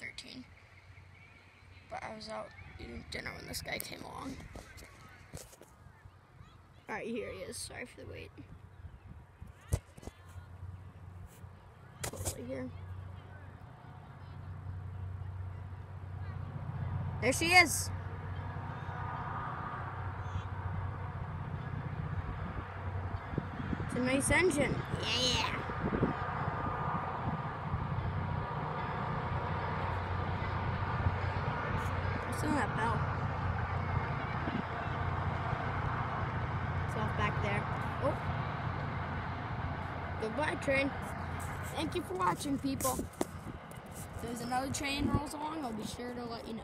13. But I was out eating dinner when this guy came along. Alright, here he is. Sorry for the wait. Totally here. There she is. It's a nice engine. Yeah. Listen to that bell. It's off back there. Oh. Goodbye, train. Thank you for watching, people. If there's another train rolls along, I'll be sure to let you know.